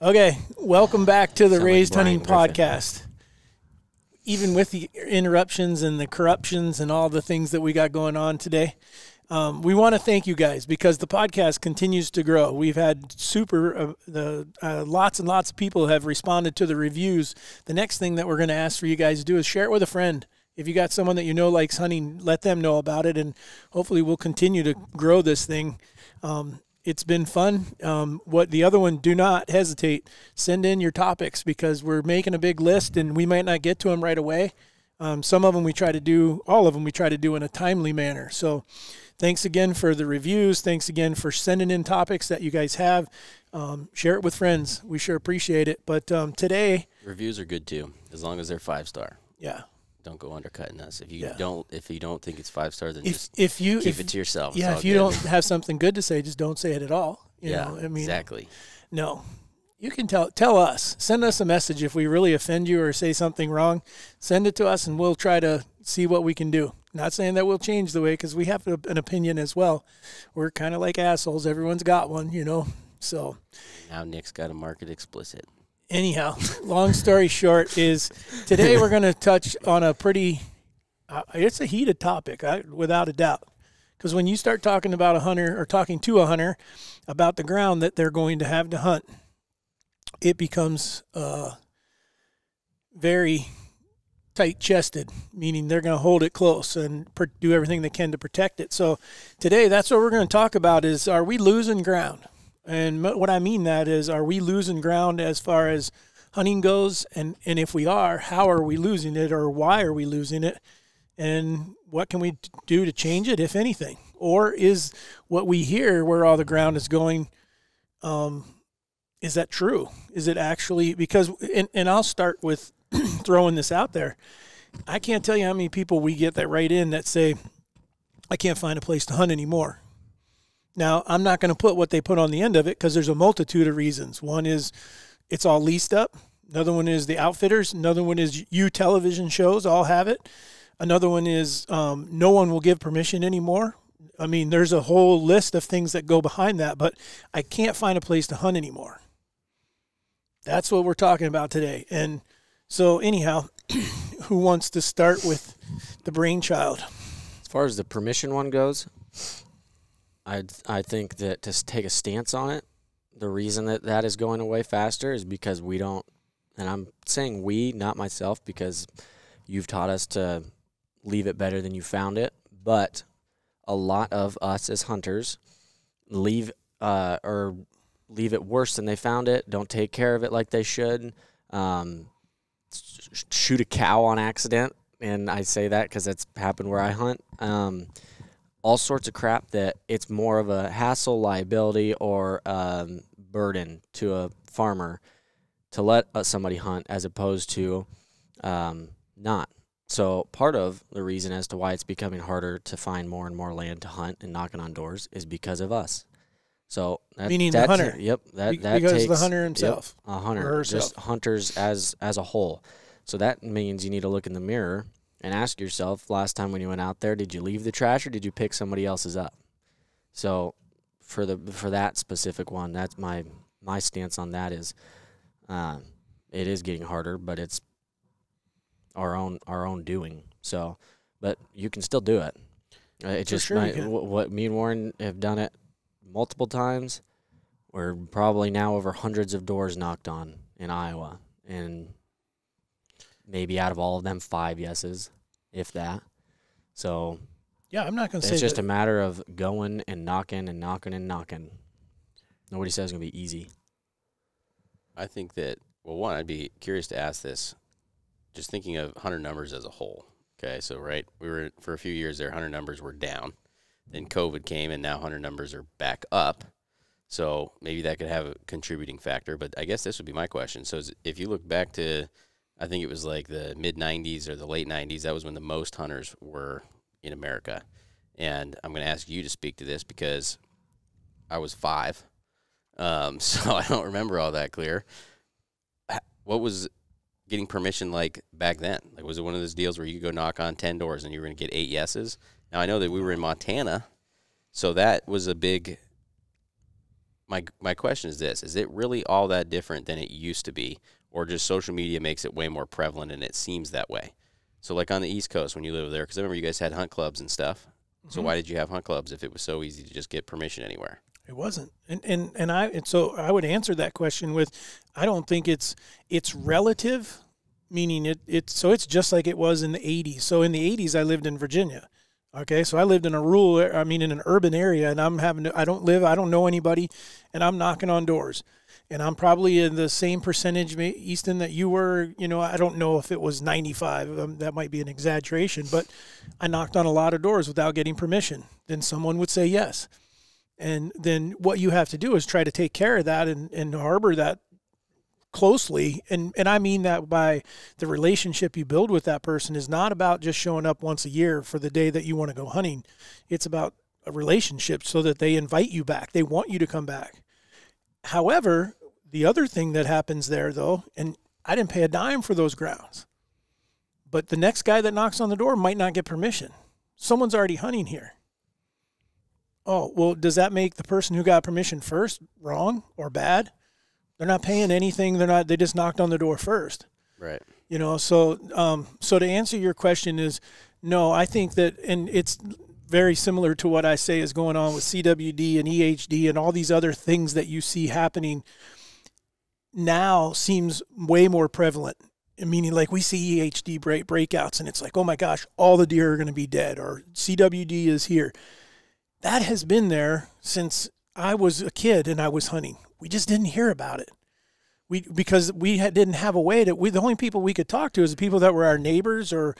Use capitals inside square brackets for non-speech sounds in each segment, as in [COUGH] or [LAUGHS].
Okay, welcome back to the Sound like Raised Brian Hunting Griffin. Podcast. Even with the interruptions and the corruptions and all the things that we got going on today, um, we want to thank you guys because the podcast continues to grow. We've had super, uh, the uh, lots and lots of people have responded to the reviews. The next thing that we're going to ask for you guys to do is share it with a friend. If you got someone that you know likes hunting, let them know about it, and hopefully we'll continue to grow this thing. Um, it's been fun. Um, what the other one, do not hesitate. Send in your topics because we're making a big list and we might not get to them right away. Um, some of them we try to do, all of them we try to do in a timely manner. So thanks again for the reviews. Thanks again for sending in topics that you guys have. Um, share it with friends. We sure appreciate it. But um, today, Reviews are good too, as long as they're five star. yeah, Don't go undercutting us. If you Yeah. don't, if you don't think it's five star, then if just if you keep if, it to yourself. Yeah, if you good. don't have something good to say, just don't say it at all. You yeah, know, I mean, exactly. No. You can tell tell us. Send us a message if we really offend you or say something wrong. Send it to us and we'll try to see what we can do. Not saying that we'll change the way cuz we have an opinion as well. We're kind of like assholes. Everyone's got one, you know. So, Now Nick's got to mark it explicit. Anyhow, long story short is today we're going to touch on a pretty uh, it's a heated topic, without a doubt. Because when you start talking about a hunter or talking to a hunter about the ground that they're going to have to hunt, it becomes uh, very tight chested, meaning they're going to hold it close and do everything they can to protect it. So today, that's what we're going to talk about: is are we losing ground? And what I mean that is, are we losing ground as far as hunting goes? And and if we are, how are we losing it, or why are we losing it? And what can we do to change it, if anything? Or is what we hear where all the ground is going? Um, is that true? Is it actually because? And, and I'll start with [CLEARS THROAT] throwing this out there. I can't tell you how many people we get that write in that say, "I can't find a place to hunt anymore." Now, I'm not going to put what they put on the end of it because there's a multitude of reasons. One is it's all leased up. Another one is the outfitters. Another one is you television shows all have it. Another one is um, no one will give permission anymore. I mean, there's a whole list of things that go behind that, but I can't find a place to hunt anymore. That's what we're talking about today. And so, anyhow, [CLEARS THROAT] who wants to start with the brainchild? As far as the permission one goes, I I think that to take a stance on it, the reason that that is going away faster is because we don't, and I'm saying we, not myself, because you've taught us to leave it better than you found it. But a lot of us as hunters leave uh, or leave it worse than they found it. Don't take care of it like they should. Um, sh- shoot a cow on accident, and I say that because that's happened where I hunt. Um, all sorts of crap that it's more of a hassle, liability, or um, burden to a farmer to let uh, somebody hunt as opposed to um, not. So part of the reason as to why it's becoming harder to find more and more land to hunt and knocking on doors is because of us. So that, Meaning the that ta- hunter. Yep, that Be- that because takes the hunter yep, himself. a hunter, just hunters as as a whole. So that means you need to look in the mirror and ask yourself: last time when you went out there, did you leave the trash or did you pick somebody else's up? So for the for that specific one, that's my my stance on that is, uh, it is getting harder, but it's our own our own doing. So, but you can still do it. Uh, it just sure you might, can. what me and Warren have done it multiple times. We're probably now over hundreds of doors knocked on in Iowa, and maybe out of all of them, five yeses, if that. So Yeah, I'm not going to say it's just a matter of going and knocking and knocking and knocking. Nobody says it's gonna be easy. I think that well, one, I'd be curious to ask this. Just thinking of hunter numbers as a whole. Okay, so right, we were for a few years there, hunter numbers were down. Then COVID came, and now hunter numbers are back up. So maybe that could have a contributing factor. But I guess this would be my question. So is, if you look back to, I think it was like the mid '90s or the late '90s, that was when the most hunters were in America. And I'm going to ask you to speak to this because I was five, um, [LAUGHS] so I don't remember all that clear. What was getting permission like back then? Like, was it one of those deals where you go knock on ten doors and you were going to get eight yeses? Now I know that we were in Montana, so that was a big my my question is this: Is it really all that different than it used to be, or just social media makes it way more prevalent and it seems that way? So, like on the East Coast when you live there, because I remember you guys had hunt clubs and stuff. So Mhm. why did you have hunt clubs if it was so easy to just get permission anywhere? It wasn't, and and and I and so I would answer that question with, I don't think it's it's relative, meaning it it's so it's just like it was in the '80s. So in the '80s, I lived in Virginia. Okay, so I lived in a rural, I mean, in an urban area, and I'm having to, I don't live, I don't know anybody, and I'm knocking on doors, and I'm probably in the same percentage, Easton, that you were. You know, I don't know if it was 95. Um, that might be an exaggeration, but I knocked on a lot of doors without getting permission. Then someone would say yes and then what you have to do is try to take care of that and, and harbor that closely and and I mean that by the relationship you build with that person is not about just showing up once a year for the day that you want to go hunting it's about a relationship so that they invite you back they want you to come back however the other thing that happens there though and I didn't pay a dime for those grounds but the next guy that knocks on the door might not get permission someone's already hunting here Oh, well, does that make the person who got permission first wrong or bad? They're not paying anything. They're not, they just knocked on the door first. Right. You know, so, um, so to answer your question is no, I think that, and it's very similar to what I say is going on with CWD and EHD and all these other things that you see happening now seems way more prevalent. Meaning, like we see EHD break breakouts, and it's like, oh my gosh, all the deer are going to be dead, or CWD is here that has been there since I was a kid and I was hunting. We just didn't hear about it. We because we had, didn't have a way to. We the only people we could talk to is the people that were our neighbors or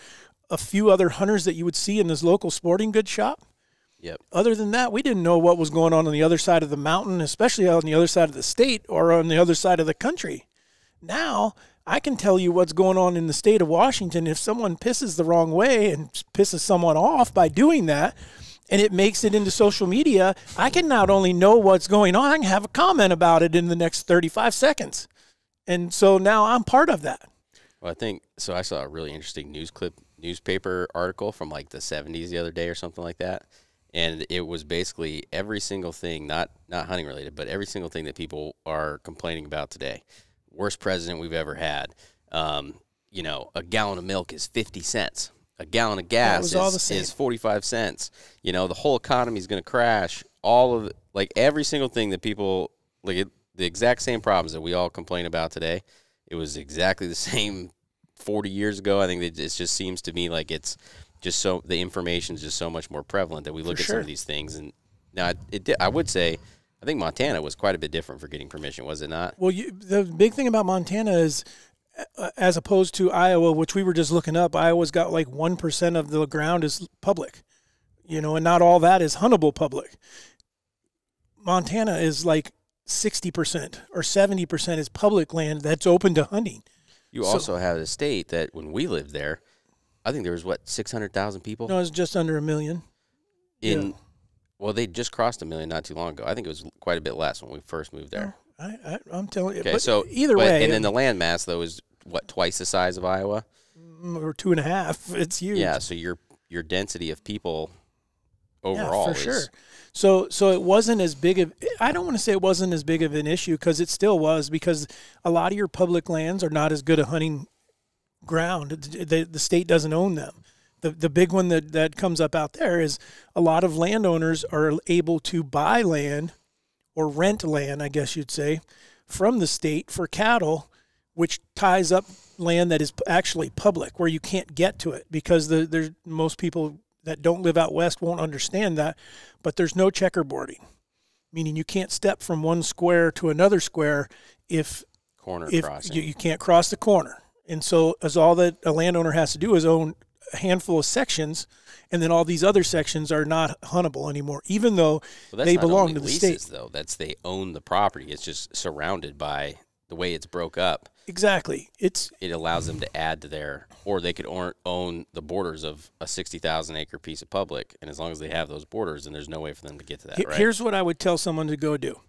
a few other hunters that you would see in this local sporting goods shop. Yep. Other than that, we didn't know what was going on on the other side of the mountain, especially on the other side of the state or on the other side of the country. Now I can tell you what's going on in the state of Washington. If someone pisses the wrong way and pisses someone off by doing that, and it makes it into social media, I can not only know what's going on, I can have a comment about it in the next 35 seconds. And so now I'm part of that. Well, I think so. I saw a really interesting news clip, newspaper article from like the '70s the other day or something like that, and it was basically every single thing, not not hunting related, but every single thing that people are complaining about today. Worst president we've ever had. Um, you know, a gallon of milk is fifty cents. A gallon of gas is, is forty five cents. You know, the whole economy is going to crash. All of like every single thing that people like it, the exact same problems that we all complain about today. It was exactly the [LAUGHS] same 40 years ago. I think it just seems to me like it's just so the information is just so much more prevalent that we look For at some of these things. And now it, it, I would say, I think Montana was quite a bit different for getting permission, was it not? Well, you, the big thing about Montana is, uh, as opposed to Iowa, which we were just looking up, Iowa's got like 1% of the ground is public, you know, and not all that is huntable public. Montana is like 60% or 70% is public land that's open to hunting. You So- also have a state that when we lived there, I think there was what 600,000 people No, it's just under a million. in. yeah. Well, they just crossed a million not too long ago. I think it was quite a bit less when we first moved there. Oh, I, I, I'm telling you. Okay, but so either but- way, and then the land mass though is what twice the size of Iowa. Mm, or two and a half, [LAUGHS] it's huge. Yeah, so your your density of people overall Yeah, for is sure. So so it wasn't as big of I don't want to say it wasn't as big of an issue because it still was because a lot of your public lands are not as good a hunting ground. The, the state doesn't own them. The the big one that that comes up out there is a lot of landowners are able to buy land or rent land, I guess you'd say, from the state for cattle, which ties up land that is actually public where you can't get to it because the there's most people that don't live out west won't understand that, but there's no checkerboarding, meaning you can't step from one square to another square if corner if crossing. you, you can't cross the corner. And so, as all that a landowner has to do is own a handful of sections, and then all these other sections are not huntable anymore, even though Well, they belong to the leases, state. though. That's they own the property. It's just surrounded by the way it's broke up. Exactly. It's It allows them to add to their, or they could own, own the borders of a sixty thousand acre piece of public, and as long as they have those borders, then there's no way for them to get to that. Right? Here's what I would tell someone to go do.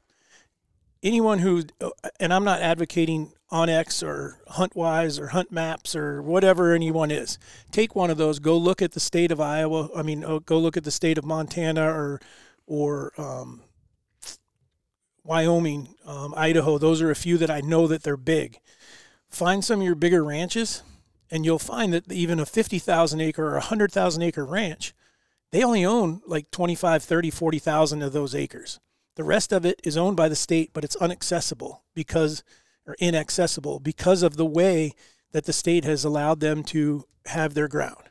Anyone who, uh, and I'm not advocating onX or HuntWise or Hunt Maps or whatever anyone is. Take one of those. Go look at the state of Iowa. I mean, oh, go look at the state of Montana or, or um, Wyoming, um, Idaho. Those are a few that I know that they're big. Find some of your bigger ranches, and you'll find that even a 50,000 acre or a 100,000 acre ranch, they only own like 25, 30, 40,000 of those acres. The rest of it is owned by the state, but it's unaccessible because, or inaccessible because of the way that the state has allowed them to have their ground,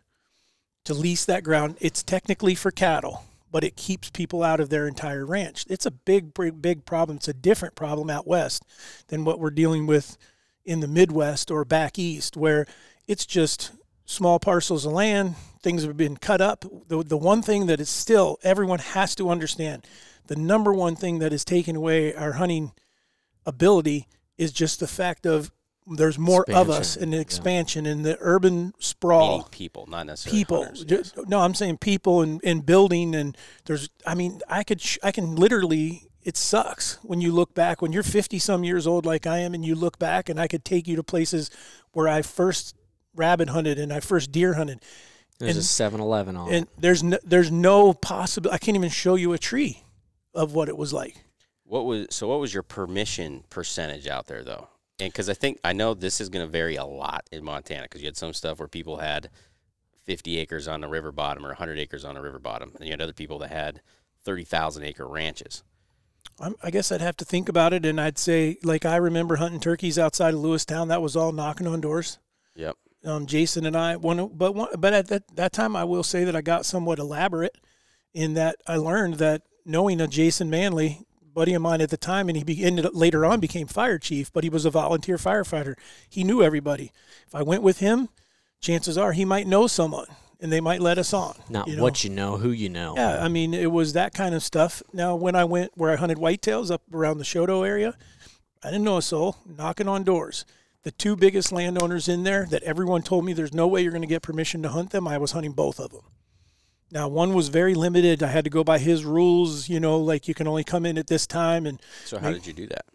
to lease that ground. It's technically for cattle, but it keeps people out of their entire ranch. It's a big, big, big problem. It's a different problem out west than what we're dealing with in the Midwest or back east, where it's just small parcels of land. Things have been cut up. The, the one thing that is still, everyone has to understand the number one thing that is taking away our hunting ability is just the fact of there's more of us Expansion, and the yeah. expansion and the urban Meaning sprawl people, not necessarily people hunters, Ju- yes. no i'm saying people and, and building and there's i mean i could sh- i can literally it sucks when you look back when you're 50 some years old like i am and you look back and i could take you to places where i first rabbit hunted and i first deer hunted There's And- a 7 Eleven on. and there's no, there's no possible i can't even show you a tree of what it was like What was so? What was your permission percentage out there though? And because I think I know this is going to vary a lot in Montana because you had some stuff where people had 50 acres on the river bottom or 100 acres on the river bottom, and you had other people that had 30,000 acre ranches. I'm, I guess I'd have to think about it, and I'd say, like I remember hunting turkeys outside of Lewistown. That was all knocking on doors. Yep. um, Jason and I one but one but at that, that time I will say that I got somewhat elaborate in that I learned that knowing a Jason Manley buddy of mine at the time and he be, ended up later on became fire chief but he was a volunteer firefighter he knew everybody if I went with him chances are he might know someone and they might let us on Not you know? what you know, who you know. Yeah, I mean, it was that kind of stuff. Now, when I went where I hunted whitetails up around the Choteau area, I didn't know a soul knocking on doors. The two biggest landowners in there that everyone told me there's no way you're going to get permission to hunt them, I was hunting both of them. Now, one was very limited. I had to go by his rules, you know, like you can only come in at this time. And So how Me- did you do that?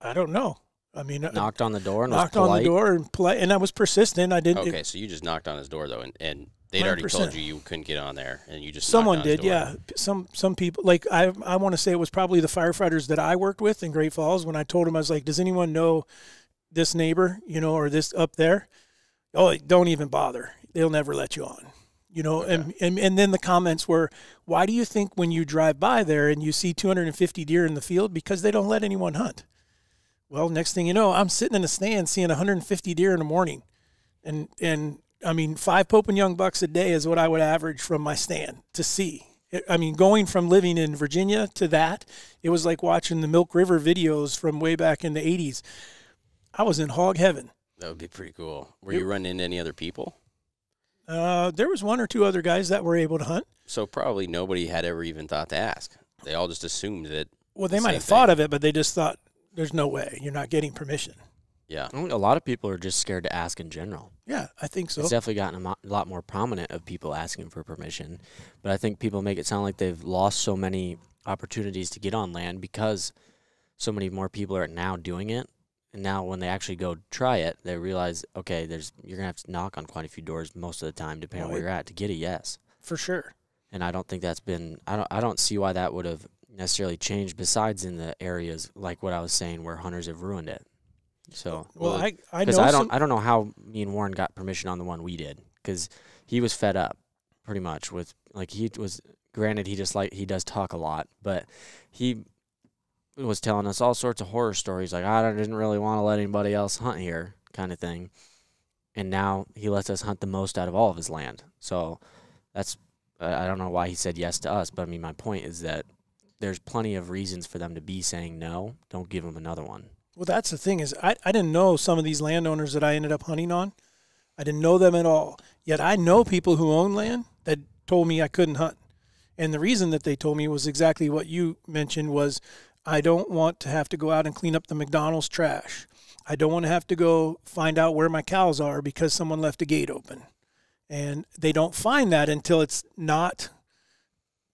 I don't know. I mean, I Knocked on the door and knocked on the door and polite, and I was persistent. I didn't. Okay, so you just knocked on his door though, and, and they'd already 100%. told you you couldn't get on there, and you just Someone did, yeah. Some some people like I I want to say it was probably the firefighters that I worked with in Great Falls when I told them I was like, does anyone know this neighbor, you know, or this up there? Oh, don't even bother. They'll never let you on. You know, and, and and then the comments were, why do you think when you drive by there and you see 250 deer in the field because they don't let anyone hunt? Well, next thing you know, I'm sitting in a stand seeing 150 deer in the morning, and and I mean five Pope and Young bucks a day is what I would average from my stand to see. I mean, going from living in Virginia to that, it was like watching the Milk River videos from way back in the 80s. I was in hog heaven. That would be pretty cool. Were you running into any other people? Uh, there was one or two other guys that were able to hunt. So probably nobody had ever even thought to ask. They all just assumed that. Well, they The might same have thought of it, but they just thought, "There's no way you're not getting permission." Yeah. I think A lot of people are just scared to ask in general. Yeah, I think so. It's definitely gotten a mo- lot more prominent of people asking for permission, but I think people make it sound like they've lost so many opportunities to get on land because so many more people are now doing it. And now when they actually go try it, they realize, okay, there's you're gonna have to knock on quite a few doors most of the time, depending on where you're at, to get a yes. for sure. And I don't think that's been. I don't. I don't see why that would have necessarily changed. Besides in the areas like what I was saying, where hunters have ruined it. So uh, Well, Well, I I know I don't some, I don't know how me and Warren got permission on the one we did because he was fed up pretty much with like he was granted he just like he does talk a lot but he was telling us all sorts of horror stories like I didn't really want to let anybody else hunt here kind of thing and now he lets us hunt the most out of all of his land so that's I don't know why he said yes to us but I mean my point is that there's plenty of reasons for them to be saying no don't give them another one Well, that's the thing is I, I didn't know some of these landowners that I ended up hunting on. I didn't know them at all. Yet I know people who own land that told me I couldn't hunt. And the reason that they told me was exactly what you mentioned was I don't want to have to go out and clean up the McDonald's trash. I don't want to have to go find out where my cows are because someone left a gate open. And they don't find that until it's not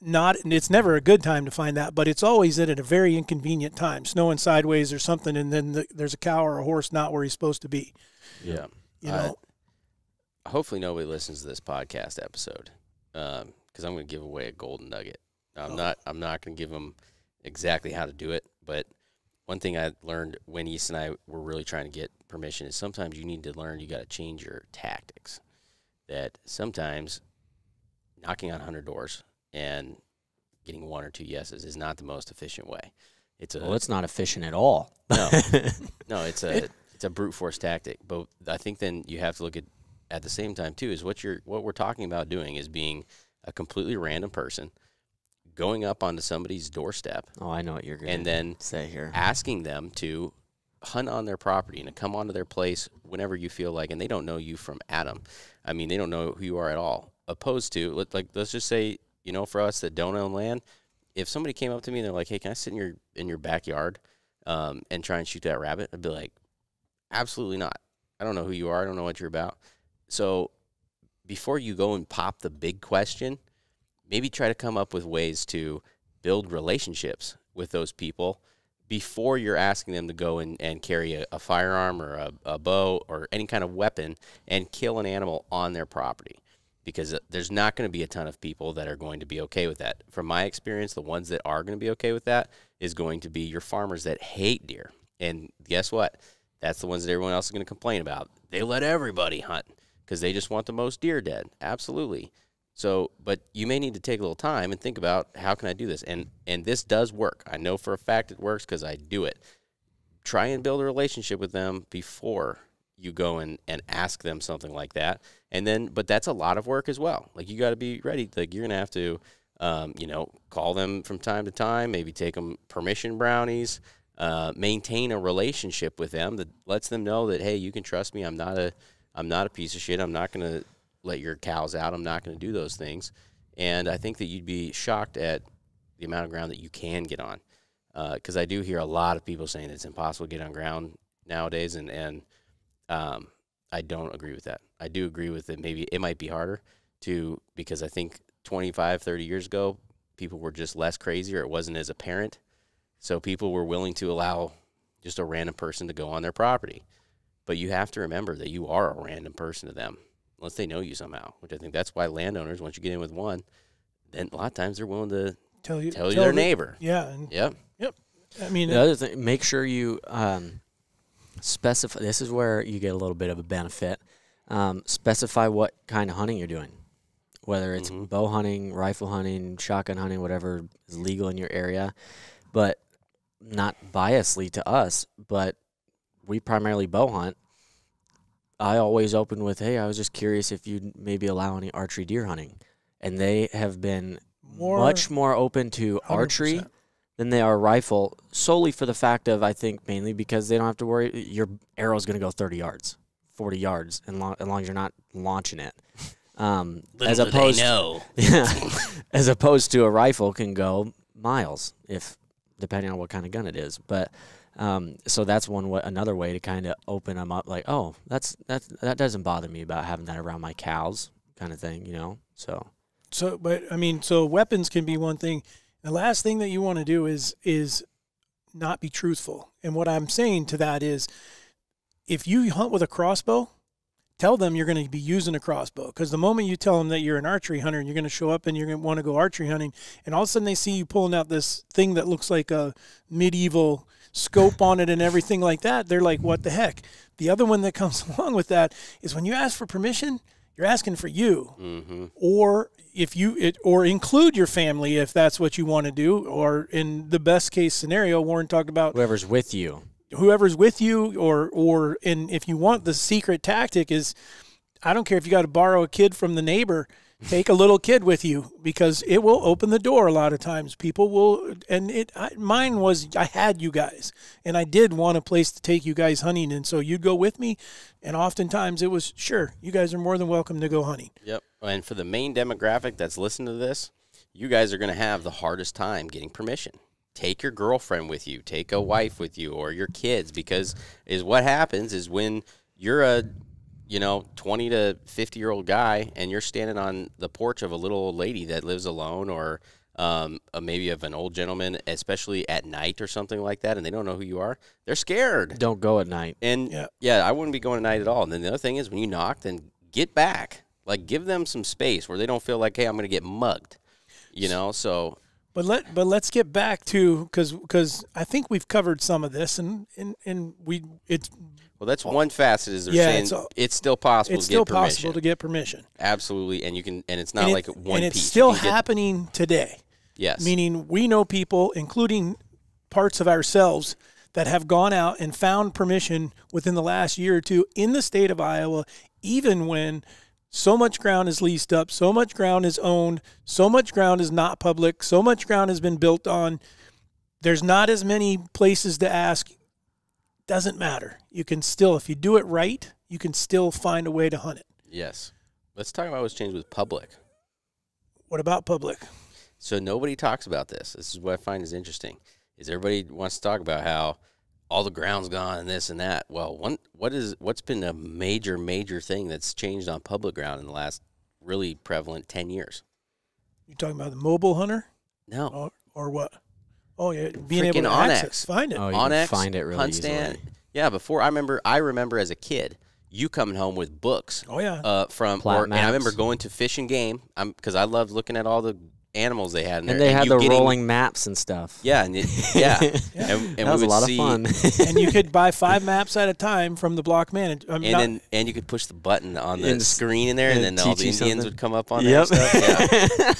not and it's never a good time to find that, but it's always at a very inconvenient time, snowing sideways or something, and then the, there's a cow or a horse not where he's supposed to be. Yeah. You know, hopefully nobody listens to this podcast episode Um, because I'm going to give away a golden nugget. I'm Oh. not. I'm not going to give them exactly how to do it, But one thing I learned when East and I were really trying to get permission is sometimes you need to learn you got to change your tactics. That sometimes knocking on hundred doors and getting one or two yeses is not the most efficient way. It's a Well, it's not efficient at all. no, [LAUGHS] no, it's a it's a brute force tactic. But I think then you have to look at at the same time too is what you're what we're talking about doing is being a completely random person going up onto somebody's doorstep oh, I know what you're going and to then say here. asking them to hunt on their property and to come onto their place whenever you feel like, and they don't know you from Adam. I mean, they don't know who you are at all. Opposed to, like, let's just say, you know, for us that don't own land, if somebody came up to me and they're like, "Hey, can I sit in your in your backyard um, and try and shoot that rabbit?" I'd be like, "Absolutely not. I don't know who you are. I don't know what you're about." So, before you go and pop the big question, maybe try to come up with ways to build relationships with those people before you're asking them to go and, and carry a, a firearm or a, a bow or any kind of weapon and kill an animal on their property because uh, there's not going to be a ton of people that are going to be okay with that. From my experience, the ones that are going to be okay with that is going to be your farmers that hate deer. And guess what? That's the ones that everyone else is going to complain about. They let everybody hunt because they just want the most deer dead. Absolutely. So, but you may need to take a little time and think about how can I do this? And and this does work. I know for a fact it works because I do it. Try and build a relationship with them before you go and, and ask them something like that. And then, but that's a lot of work as well. Like you got to be ready. Like you're gonna have to, um, you know, call them from time to time. Maybe take them permission brownies. Uh, maintain a relationship with them that lets them know that hey, you can trust me. I'm not a I'm not a piece of shit. I'm not gonna let your cows out. I'm not going to do those things. And I think that you'd be shocked at the amount of ground that you can get on. Because I do hear a lot of people saying it's impossible to get on ground nowadays, and and um, I don't agree with that. I do agree with it. Maybe it might be harder to because I think 25, 30 years ago, people were just less crazy, or it wasn't as apparent. So people were willing to allow just a random person to go on their property. But you have to remember that you are a random person to them unless they know you somehow, which I think that's why landowners, once you get in with one, then a lot of times they're willing to Tell you, tell you their the- neighbor. Yeah, and Yep. I mean, The other thing, make sure you um, specify. This is where you get a little bit of a benefit. Um, specify what kind of hunting you're doing, whether it's Mhm. bow hunting, rifle hunting, shotgun hunting, whatever is legal in your area, but not biasly to us. But we primarily bow hunt. I always open with, "Hey, I was just curious if you'd maybe allow any archery deer hunting," and they have been more much more open to archery 100%. than they are rifle solely for the fact of I think mainly because they don't have to worry your arrow's going to go 30 yards, 40 yards, and long, as long as you're not launching it. [LAUGHS] Um, as Little they opposed, know. [LAUGHS] yeah, [LAUGHS] as opposed to a rifle can go miles if depending on what kind of gun it is. But um, so that's one way, another way to kind of open them up. Like, oh, that's that's that doesn't bother me about having that around my cows, kind of thing, you know. So So, but I mean, so weapons can be one thing. The last thing that you want to do is is not be truthful. And what I'm saying to that is, if you hunt with a crossbow, tell them you're going to be using a crossbow. Because the moment you tell them that you're an archery hunter and you're going to show up and you're going to want to go archery hunting, and all of a sudden they see you pulling out this thing that looks like a medieval scope on it and everything like that, they're like, "What the heck?" The other one that comes [LAUGHS] along with that is when you ask for permission, you're asking for you Mm-hmm. or if you it, or include your family if that's what you want to do or in the best case scenario warren talked about whoever's with you, whoever's with you or or and if you want the secret tactic is i don't care if you got to borrow a kid from the neighbor take a little kid with you because it will open the door a lot of times people will and it I, mine was i had you guys and i did want a place to take you guys hunting and so you'd go with me and oftentimes it was sure you guys are more than welcome to go hunting Yep. And for the main demographic that's listening to this, you guys are going to have the hardest time getting permission. Take your girlfriend with you, take a wife with you, or your kids, because is what happens is when you're a you know 20 to 50 year old guy and you're standing on the porch of a little old lady that lives alone or um, maybe of an old gentleman especially at night or something like that and they don't know who you are they're scared don't go at night. and Yeah. yeah. I wouldn't be going at night at all. And then the other thing is when you knock, then get back. Like give them some space where they don't feel like, hey, I'm going to get mugged. You know, so But let but let's get back to because because I think we've covered some of this and and, and we it's Well, that's one facet. Is they're Yeah, saying it's it's, still possible it's to still get permission. possible to get permission. Absolutely, and you can, and it's not and like it- one and it's piece. Still can get- happening today. Yes, Meaning we know people, including parts of ourselves, that have gone out and found permission within the last year or two in the state of Iowa, even when so much ground is leased up, so much ground is owned, so much ground is not public, so much ground has been built on. There's not as many places to ask. Doesn't matter. You can still, if you do it right, you can still find a way to hunt it. yes. Let's talk about what's changed with public. What about public? So nobody talks about this. This is what I find is interesting. Is everybody wants to talk about how all the ground's gone and this and that. Well, one what is what's been a major major thing that's changed on public ground in the last really prevalent 10 years? You talking about the mobile hunter No. or, or what? Oh yeah, being able to onX. access, find it. Oh, you onX, find it really hunt easily. stand. Yeah, before I remember I remember as a kid you coming home with books Oh yeah, uh, from Plat or, and I remember going to Fish and Game because I loved looking at all the animals they had in there. And they had the getting- rolling maps and stuff. Yeah, and it, [LAUGHS] yeah, Yeah. and, and that was a lot see, of fun. [LAUGHS] and you could buy five maps at a time from the block manager. I mean, and not- then and you could push the button on the And screen in there, and, and then all the you Indians something. would come up on there. And. Yeah.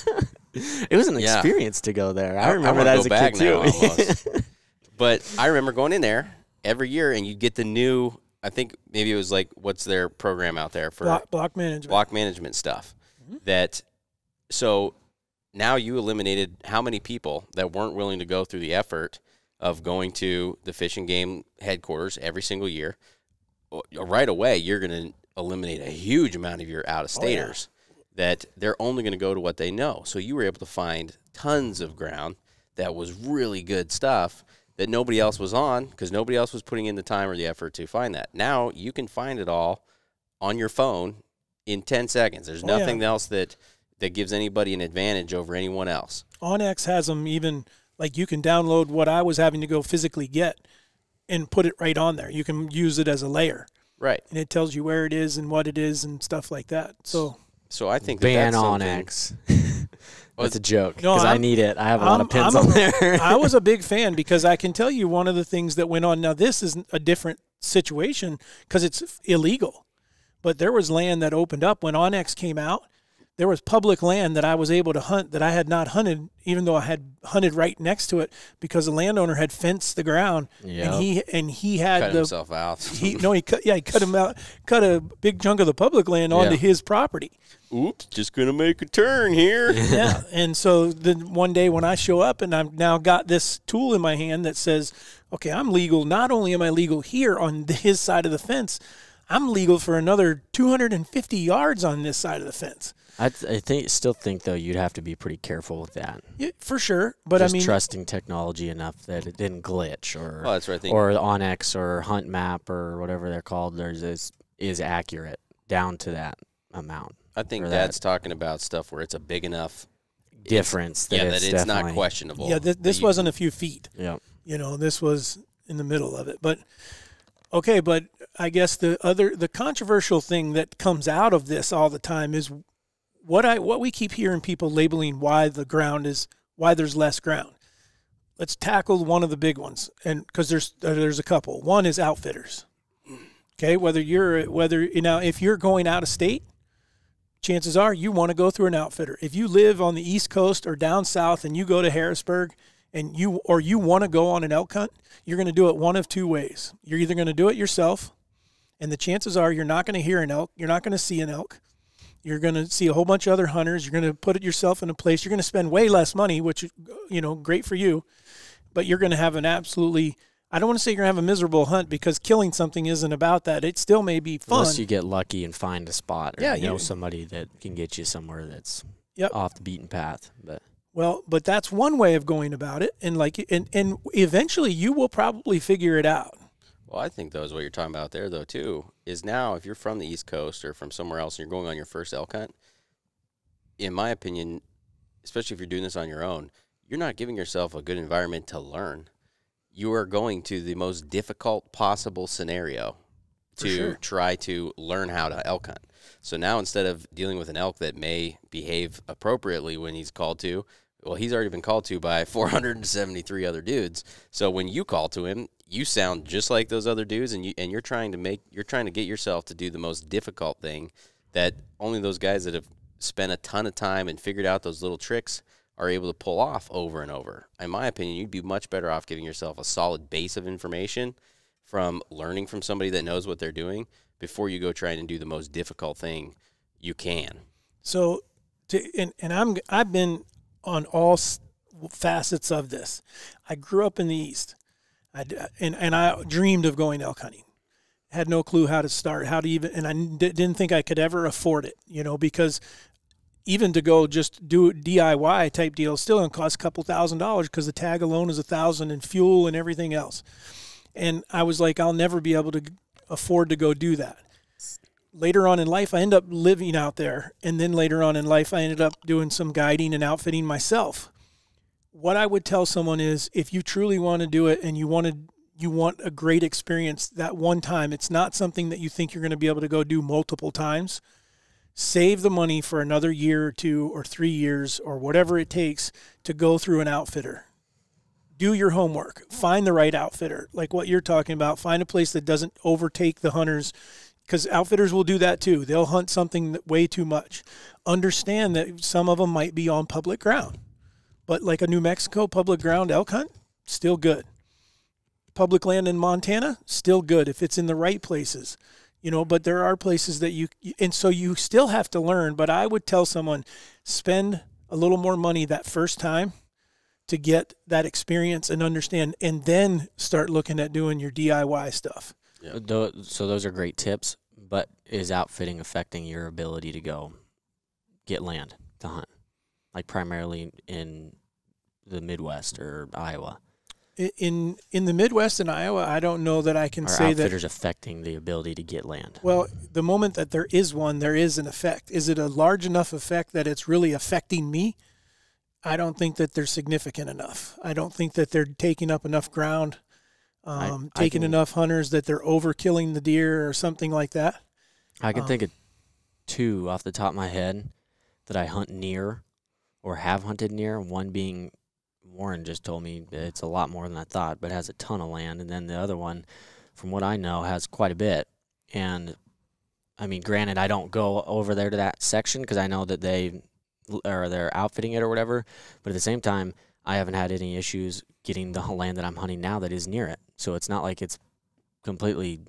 [LAUGHS] it was an Yeah. experience to go there. I- I I remember wanna that go as a back kid too. now almost. But I remember going in there every year, and you'd get the new. I think maybe it was like what's their program out there for block, block management. block management stuff. Mm-hmm. That so now you eliminated how many people that weren't willing to go through the effort of going to the fish and game headquarters every single year. Right away, you're going to eliminate a huge amount of your out of staters oh, that they're only going to go to what they know. So you were able to find tons of ground that was really good stuff that nobody else was on because nobody else was putting in the time or the effort to find that. Now you can find it all on your phone in 10 seconds. There's Oh, yeah. nothing else that that gives anybody an advantage over anyone else. onX has them even like you can download what I was having to go physically get and put it right on there. You can use it as a layer, Right. and it tells you where it is and what it is and stuff like that. So So I think that Ban that's something- onX. [LAUGHS] [LAUGHS] That's a joke No, because I I'm- need it. I have a lot of pins I'm on there. [LAUGHS] I was a big fan because I can tell you one of the things that went on. Now this is a different situation because it's illegal, but there was land that opened up when onX came out. There was public land that I was able to hunt that I had not hunted, even though I had hunted right next to it because the landowner had fenced the ground Yep. and he and he had cut the himself out. he no he cut yeah he cut him out cut a big chunk of the public land onto Yeah. his property. Oops, just gonna make a turn here. [LAUGHS] yeah. And so then one day when I show up and I've now got this tool in my hand that says, okay, I'm legal. Not only am I legal here on [LAUGHS] his side of the fence, I'm legal for another 250 yards on this side of the fence. I, th- I think still think though you'd have to be pretty careful with that. Yeah, for sure. But Just I mean, trusting technology enough that it didn't glitch or Well, that's what I think. or onX or Hunt Map or whatever they're called. There's is is accurate down to that amount I think for that. Dad's talking about stuff where it's a big enough difference. That yeah it's that it's not questionable. yeah, th- this wasn't a few feet. Yeah. you know this was in the middle of it but okay but i guess the other the controversial thing that comes out of this all the time is what i what we keep hearing people labeling why the ground is why there's less ground let's tackle one of the big ones and because there's there's a couple one is outfitters okay whether you're whether you know if you're going out of state chances are you want to go through an outfitter if you live on the east coast or down south and you go to harrisburg and you or you want to go on an elk hunt, you're going to do it one of two ways. You're either going to do it yourself, and the chances are you're not going to hear an elk, you're not going to see an elk. You're going to see a whole bunch of other hunters. You're going to put it yourself in a place. You're going to spend way less money, which you know, great for you, but you're going to have an absolutely I don't want to say you're going to have a miserable hunt because killing something isn't about that. It still may be fun. Unless you get lucky and find a spot or Yeah, know you- somebody that can get you somewhere that's Yep. off the beaten path. But Well, but that's one way of going about it, and like, and and eventually you will probably figure it out. Well, I think though is what you're talking about there though too is now if you're from the East Coast or from somewhere else and you're going on your first elk hunt, in my opinion, especially if you're doing this on your own, you're not giving yourself a good environment to learn. You are going to the most difficult possible scenario to sure. try to learn how to elk hunt. So now instead of dealing with an elk that may behave appropriately when he's called to, Well, he's already been called to by [LAUGHS] 473 other dudes. So when you call to him, you sound just like those other dudes, and you and you're trying to make you're trying to get yourself to do the most difficult thing that only those guys that have spent a ton of time and figured out those little tricks are able to pull off over and over. In my opinion, you'd be much better off giving yourself a solid base of information from learning from somebody that knows what they're doing before you go trying to do the most difficult thing you can. So, to, and and I'm I've been on all facets of this. I grew up in the East, I d and and I dreamed of going elk hunting. Had no clue how to start, how to even, and I n- didn't think I could ever afford it. You know, because even to go just do DIY type deal still gonna cost a couple thousand dollars because the tag alone is a thousand and fuel and everything else. And I was like, I'll never be able to afford to go do that later on in life, I end up living out there. And then later on in life, I ended up doing some guiding and outfitting myself. What I would tell someone is if you truly want to do it and you want to, you want a great experience that one time, it's not something that you think you're going to be able to go do multiple times. Save the money for another year or two or three years or whatever it takes to go through an outfitter do your homework find the right outfitter like what you're talking about find a place that doesn't overtake the hunters because outfitters will do that too. They'll hunt something way too much. Understand that some of them might be on public ground. But like a new mexico public ground elk hunt still good. Public land in montana still good if it's in the right places you know but there are places that you and so you still have to learn. But i would tell someone spend a little more money that first time to get that experience and understand and then start looking at doing your DIY stuff. Yeah. Tho- So those are great tips, but is outfitting affecting your ability to go get land to hunt, like primarily in the Midwest or Iowa? In in the Midwest and Iowa, I don't know that I can Are say that outfitters affecting the ability to get land? well, the moment that there is one, there is an effect. Is it a large enough effect that it's really affecting me? I don't think that they're significant enough. I don't think that they're taking up enough ground, I- um, I taking can- enough hunters that they're overkilling the deer or something like that. I can Um, think of two off the top of my head that I hunt near or have hunted near. One being Warren just told me it's a lot more than I thought, but has a ton of land. And then the other one, from what I know, has quite a bit. And I mean, granted, I don't go over there to that section because I know that they or they're outfitting it or whatever. But at the same time, I haven't had any issues getting the [LAUGHS] land that I'm hunting now that is near it. So it's not like it's completely.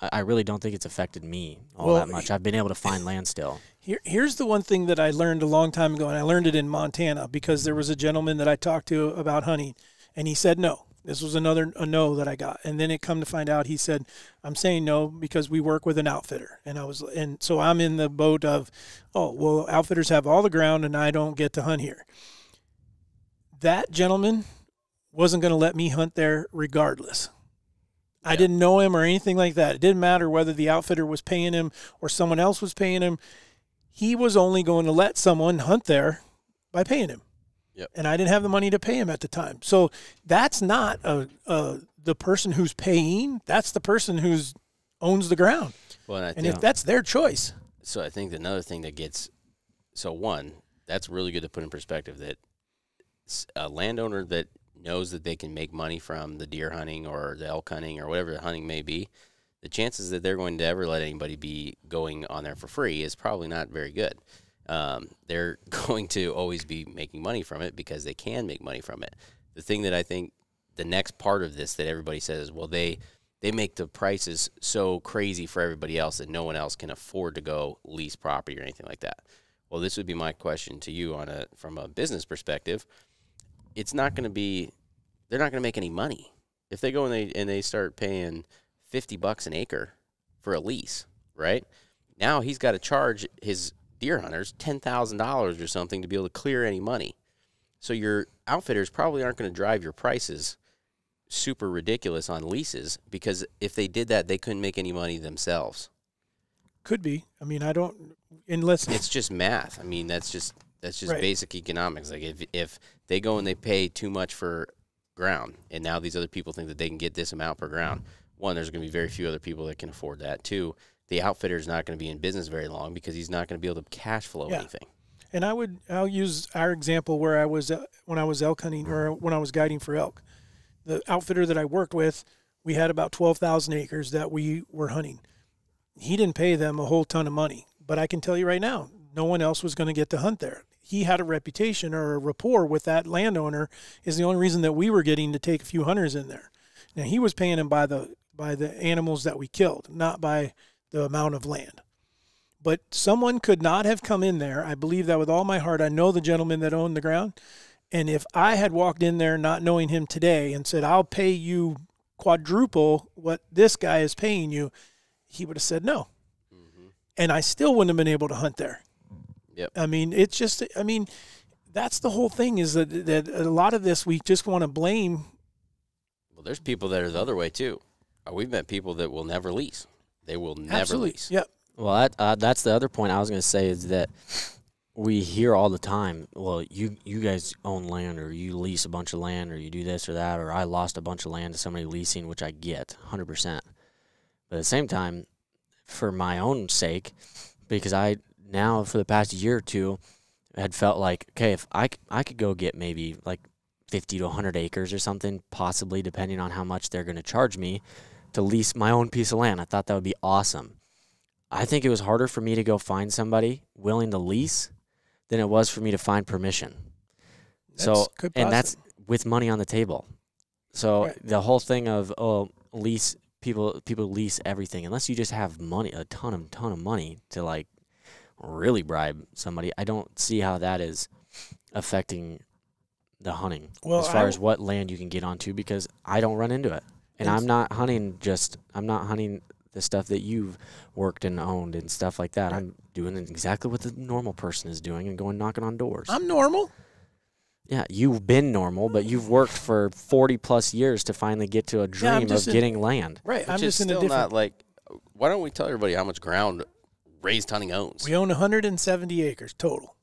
I I really don't think it's affected me all Well, that much. I've been able to find land still. [LAUGHS] Here, here's the one thing that I learned a long time ago, and I learned it in Montana because there was a gentleman that I talked to about hunting, and he said no. This was another a no that I got, and then it come to find out he said, "I'm saying no because we work with an outfitter," and I was, and so I'm in the boat of, oh well, outfitters have all the ground, and I don't get to hunt here. That gentleman wasn't going to let me hunt there regardless. I didn't know him or anything like that. It didn't matter whether the outfitter was paying him or someone else was paying him. He was only going to let someone hunt there by paying him. Yep. And I didn't have the money to pay him at the time. So that's not a, a the person who's paying. That's the person who's owns the ground. Well, and I And think if that's their choice, so. I think another thing that gets so one that's really good to put in perspective that a landowner that knows that they can make money from the deer hunting or the elk hunting or whatever the hunting may be, the chances that they're going to ever let anybody be going on there for free is probably not very good. Um, they're [LAUGHS] going to always be making money from it because they can make money from it. The thing that I think the next part of this that everybody says, well, they they make the prices so crazy for everybody else that no one else can afford to go lease property or anything like that. Well, this would be my question to you on a from a business perspective. It's not going to be they're not going to make any money if they go and they and they start paying 50 bucks an acre for a lease, right? Now he's got to charge his deer hunters $10,000 or something to be able to clear any money. So your outfitters probably aren't going to drive your prices super ridiculous on leases because if they did that, they couldn't make any money themselves. could be. I mean, I don't unless It's just math. I mean, that's just that's just Right. basic economics. Like if if they go and they pay too much for ground, and now these other people think that they can get this amount per ground. One, there's going to be very few other people that can afford that. Two, the outfitter is not going to be in business very long because he's not going to be able to cash flow Yeah. anything. And I would I'll use our example where I was uh, when I was elk hunting or when I was guiding for elk. The outfitter that I worked with, we had about 12,000 acres that we were hunting. He didn't pay them a whole ton of money, but I can tell you right now, no one else was going to get to hunt there. He had a reputation or a rapport with that landowner is the only reason that we were getting to take a few hunters in there. Now he was paying him by the by the animals that we killed, not by the amount of land. But someone could not have come in there. I believe that with all my heart. I know the gentleman that owned the ground. And if I had walked in there not knowing him today and said, I'll pay you quadruple what this guy is paying you, he would have said no. Mm-hmm. And I still wouldn't have been able to hunt there. Yep. I mean, it's just, I mean, that's the whole thing is that, that a lot of this we just want to blame. Well, there's people that are the other way too. Uh, We've met people that will never lease. They will never Absolutely. lease. Yep. Well, that, uh, that's the other point I was going to say is that we hear all the time, well, you you guys own land or you lease a bunch of land or you do this or that or I lost a bunch of land to somebody leasing, which I get 100%. But at the same time, for my own sake, because I now for the past year or two had felt like, okay, if I, I could go get maybe like 50 to 100 acres or something, possibly depending on how much they're going to charge me to lease my own piece of land. I thought that would be awesome. I think it was harder for me to go find somebody willing to lease than it was for me to find permission. so, That's- could and that's with money on the table. So Right. the whole thing of oh lease people people lease everything unless you just have money a ton of ton of money to like really bribe somebody. I don't see how that is affecting the hunting Well, as far I- as what land you can get onto because I don't run into it. And And I'm not hunting just I'm not hunting the stuff that you've worked and owned and stuff like that. I'm doing exactly what the normal person is doing and going knocking on doors. I'm normal. yeah, you've been normal, but you've worked for 40 plus years to finally get to a dream just of in- getting land. Right. Which I'm is just in a still different. not like. Why don't we tell everybody how much ground raised hunting owns? we own 170 acres total.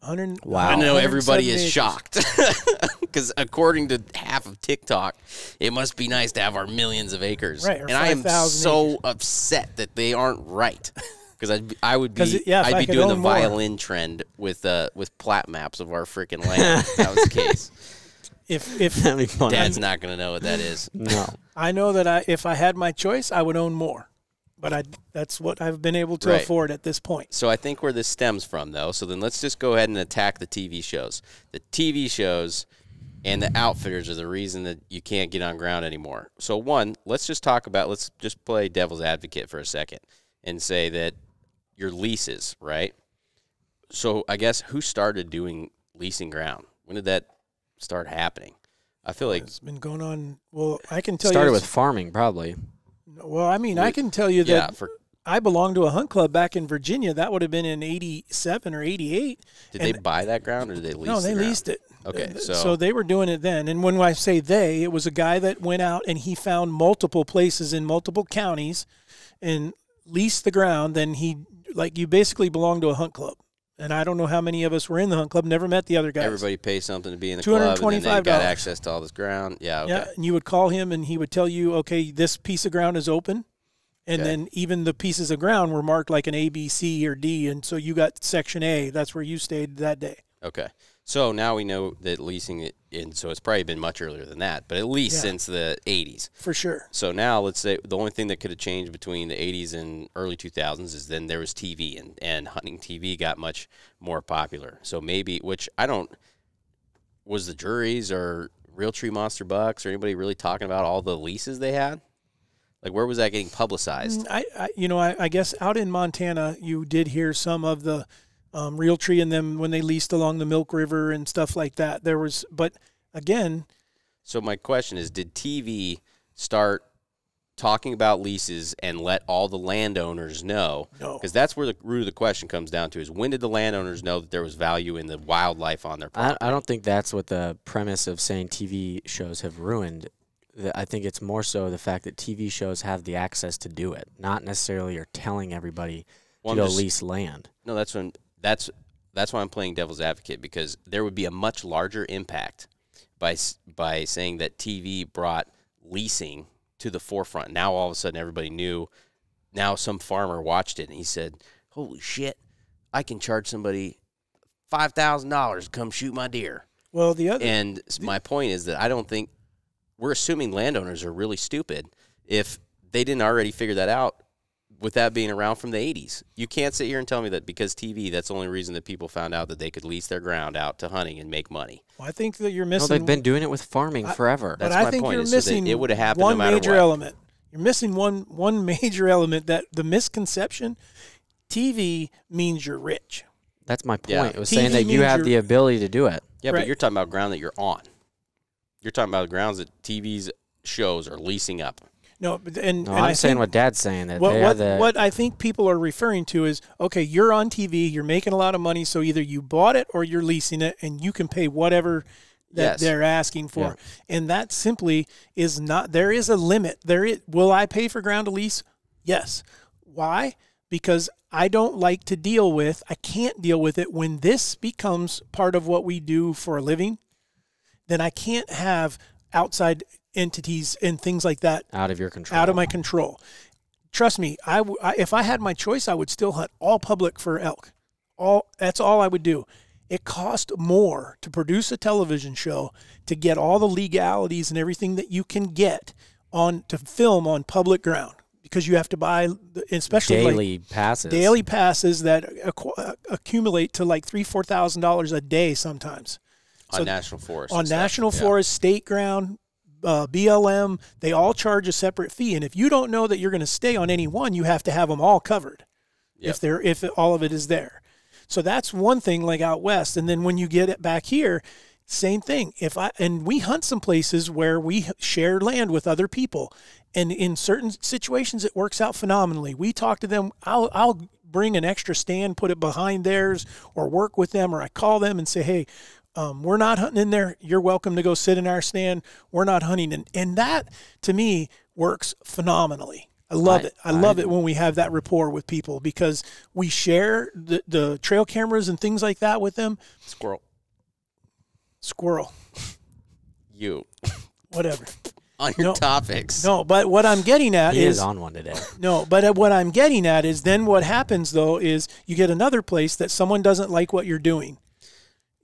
100. Wow. I know everybody is acres. shocked [LAUGHS] because according to half of TikTok, it must be nice to have our millions of acres. Right, or and I am so acres. upset that they aren't right. [LAUGHS] Because I, I would 'Cause be, yeah, I'd I be could doing the own more. violin trend with uh with plat maps of our freaking land. if that was the case. [LAUGHS] If if That'd be. Dad's not going to know what that is. no. I know that I if I had my choice, I would own more. But I that's what I've been able to Right. afford at this point. So I think where this stems from, though. So then let's just go ahead and attack the TV shows. The TV shows and the outfitters are the reason that you can't get on ground anymore. So one, let's just talk about. Let's just play devil's advocate for a second and say that your leases, right? So I guess who started doing leasing ground? When did that start happening? I feel like It's been going on. Well, I can tell Started you. Started with farming, probably. Well, I mean, I can tell you that yeah. For I belonged to a hunt club back in Virginia. That would have been in '87 or '88. did And- they buy that ground or did they lease? No, they ground? leased it. Okay, Uh, so- they were doing it then. And when I say they, it was a guy that went out and he found multiple places in multiple counties and leased the ground. Then he, like, you basically belong to a hunt club. And I don't know how many of us were in the hunt club. Never met the other guys. Everybody pays something to be in the club, and then they $225. got access to all this ground. Yeah, okay. Yeah, and you would call him, and he would tell you, okay, this piece of ground is open, and Okay. then even the pieces of ground were marked like an A, B, C, or D, and so you got section A. That's where you stayed that day. Okay. So now we know that leasing it, and so it's probably been much earlier than that, but at least Yeah. since the 80s. For sure. So now let's say the only thing that could have changed between the 80s and early 2000s is then there was TV, and, and hunting TV got much more popular. So maybe, which I don't, was the Drurys or Realtree Monster Bucks or anybody really talking about all the leases they had? Like, where was that getting publicized? Mm, I, I you know, I, I guess out in Montana, you did hear some of the um, Realtree and them when they leased along the Milk River and stuff like that. There was, but again, So my question is, did TV start talking about leases and let all the landowners know? No. Because that's where the root of the question comes down to: is when did the landowners know that there was value in the wildlife on their property? I, I don't think that's what the premise of saying TV shows have ruined. I think it's more so the fact that TV shows have the access to do it, not necessarily are telling everybody Well, to I'm go just- lease land. No, that's when that's that's why I'm playing devil's advocate because there would be a much larger impact by by saying that TV brought leasing to the forefront. Now all of a sudden everybody knew. Now some farmer watched it and he said, "Holy shit! I can charge somebody five thousand dollars to come shoot my deer. Well, the other And s- my point is that I don't think we're assuming landowners are really stupid if they didn't already figure that out with that being around from the 80s. You can't sit here and tell me that because TV, that's the only reason that people found out that they could lease their ground out to hunting and make money. Well, I think that you're No, missing. they've been doing it with farming forever. but That's I my think point, you're is so missing. it would've happened no one matter major what. element. You're missing one one [LAUGHS] major element that the misconception. TV means you're rich. That's my point. Yeah. It was TV saying that you have the ability to do it. Yeah, Right. but you're talking about ground that you're on. You're talking about grounds that TV's shows are leasing up. No, and, No, and I'm I saying think what Dad's saying that what they what, the what I think people are referring to is okay, you're on TV, you're making a lot of money, so either you bought it or you're leasing it, and you can pay whatever that Yes. they're asking for. Yeah. And that simply is not. There is a limit. There is. Will I pay for ground to lease? Yes. Why? Because I don't like to deal with. I can't deal with it when this becomes part of what we do for a living. Then I can't have outside entities and things like that out of your control. out of my control. Trust me, I, w- I- if I had my choice, I would still hunt all public for elk. All that's all I would do. It cost more to produce a television show to get all the legalities and everything that you can get on to film on public ground because you have to buy, the- especially like daily passes. daily passes that acqu- uh, accumulate to like three, four thousand dollars a day sometimes on So- national forest. on and stuff. national Yeah. forest, state ground, uh, BLM, they all charge a separate fee. And if you don't know that you're going to stay on any one, you have to have them all covered. Yep. If they're if all of it is there, so that's one thing like out west. And then when you get it back here, same thing. If I and we hunt some places where we share land with other people, and in certain situations it works out phenomenally. We talk to them. I'll I'll bring an extra stand, put it behind theirs, or work with them, or I call them and say, hey. Um, we're not hunting in there. You're welcome to go sit in our stand. We're not hunting, and and that to me works phenomenally. I love I- it. I love it when we have that rapport with people because we share the, the trail cameras and things like that with them. Squirrel. Squirrel, You. whatever. [LAUGHS] On your No. topics. No, but what I'm getting at he is is on one today. [LAUGHS] no, but uh, what I'm getting at is then what happens though is you get another place that someone doesn't like what you're doing.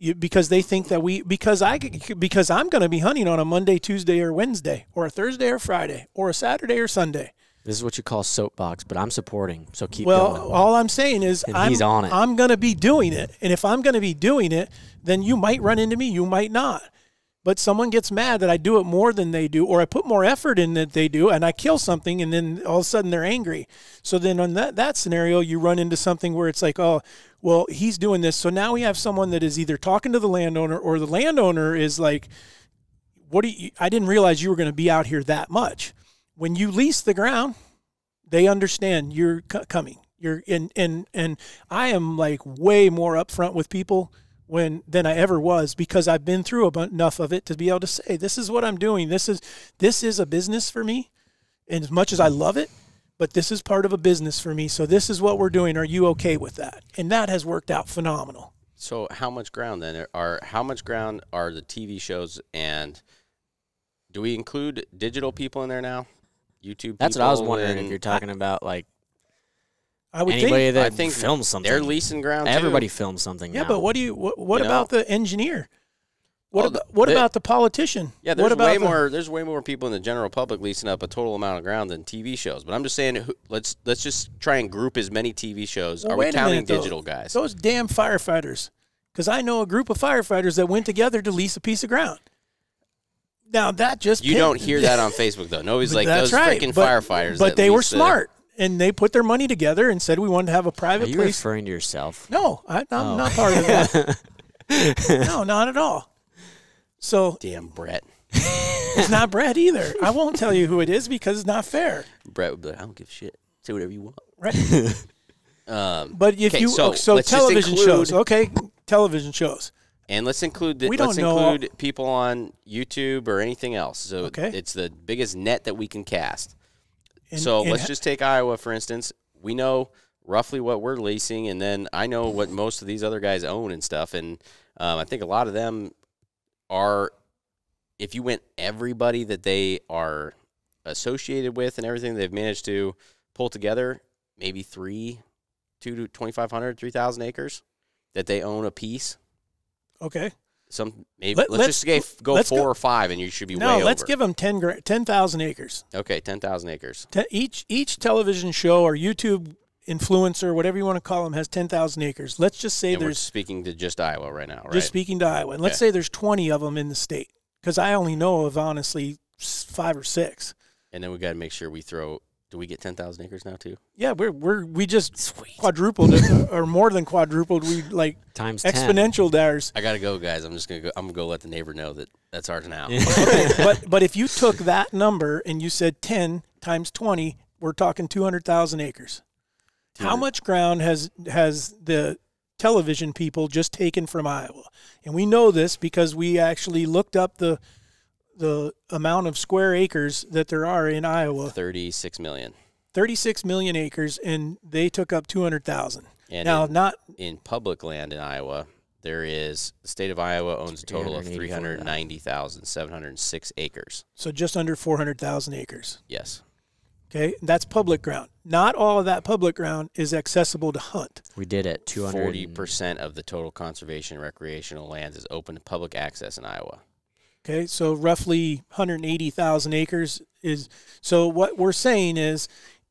You, because they think that we because I because I'm going to be hunting on a Monday, Tuesday, or Wednesday, or a Thursday or Friday, or a Saturday or Sunday. This is what you call soapbox, but I'm supporting. So keep well, going. all I'm saying is And I'm, he's on it. I'm going to be doing it, and if I'm going to be doing it, then you might run into me, you might not. But someone gets mad that I do it more than they do, or I put more effort in than they do, and I kill something, and then all of a sudden they're angry. So then on that that scenario, you run into something where it's like, oh, well, he's doing this, so now we have someone that is either talking to the landowner, or the landowner is like, what do you? I didn't realize you were going to be out here that much. When you lease the ground, they understand you're c- coming. You're and and and I am like way more upfront with people when than I ever was because I've been through enough of it to be able to say this is what I'm doing. This is this is a business for me, and as much as I love it, but this is part of a business for me. So this is what we're doing. Are you okay with that? And that has worked out phenomenal. So how much ground then are how much ground are the TV shows and do we include digital people in there now? YouTube. That's what I was wondering if you're talking about like I would anybody think. that I think films something. They're leasing ground. too. Everybody films something. Yeah, now. but what do you? What, what You about the engineer? What Well, about what the- about the politician? Yeah, what there's about way the- more. There's way more people in the general public leasing up a total amount of ground than TV shows. But I'm just saying, let's let's just try and group as many TV shows. Well, Are we counting minute, though. digital guys? Those damn firefighters. Because I know a group of firefighters that went together to lease a piece of ground. Now that just you pin- don't hear that on [LAUGHS] Facebook though. Nobody's But like those right. freaking but, firefighters. But they were lease the- smart and they put their money together and said we wanted to have a private. Are private you place. referring to yourself? no, I, I'm Oh. not part of that. [LAUGHS] no, not at all. So Damn, Brett. it's not Brett either. I won't tell you who it is because it's not fair. Brett would be like, I don't give a shit. Say whatever you want. Right? [LAUGHS] Um, But if you so so, let's television shows, okay, television shows. and let's include the, We let's don't know all- include people on YouTube or anything else. So Okay. it's the biggest net that we can cast. And- so and let's just take Iowa for instance. We know roughly what we're leasing, and then I know what most of these other guys own and stuff. And um, I think a lot of them are, if you went everybody that they are associated with and everything they've managed to pull together, maybe three two to 2,500, 3,000 acres that they own a piece. Okay. Some maybe Let- let's, let's- just say go four go- or five, and you should be No, let's over. give them 10 10,000 acres. okay, ten thousand acres. Te- each each television show or YouTube influencer, whatever you want to call them, has 10,000 acres. Let's just say And we're there's speaking to just Iowa right now, right? just speaking to Iowa. And let's Okay. say there's 20 of them in the state because I only know of honestly five or six. and then we got to make sure we throw. Do we get ten thousand acres now too? Yeah, we're we're we just quadrupled it uh, or more than quadrupled. We like Times exponential ours. I gotta go, guys. I'm just gonna go. I'm gonna go let the neighbor know that that's ours now. Okay, [LAUGHS] but but if you took that number and you said 10 times 20, we're talking 200,000 acres. How much ground has has the television people just taken from Iowa? And we know this because we actually looked up the the amount of square acres that there are in Iowa. Thirty-six million. 36 million acres and they took up 200,000. And Now, in, not in public land in Iowa, there is the state of Iowa owns a total of three hundred ninety thousand seven hundred six acres. so just under 400,000 acres. Yes. Okay? That's public ground. Not all of that public ground is accessible to hunt. We did it. 200. Forty percent of the total conservation recreational lands is open to public access in Iowa. Okay, so roughly 180,000 acres is. So what we're saying is,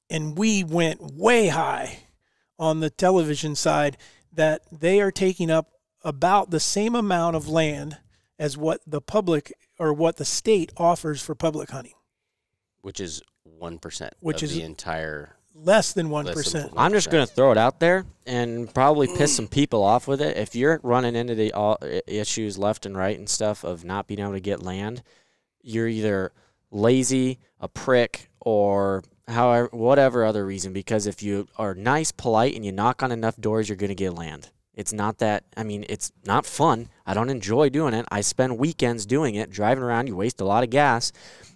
and we went way high on the television side, that they are taking up about the same amount of land as what the public or what the state offers for public hunting, which is one percent, Which of is- the entire. less than one Less than percent. I'm just going to throw it out there and probably piss some people off with it. If you're running into the all, issues left and right and stuff of not being able to get land, you're either lazy, a prick, or however whatever other reason. Because if you are nice, polite, and you knock on enough doors, you're going to get land. It's not that. I mean, it's not fun. I don't enjoy doing it. I spend weekends doing it, driving around. You waste a lot of gas,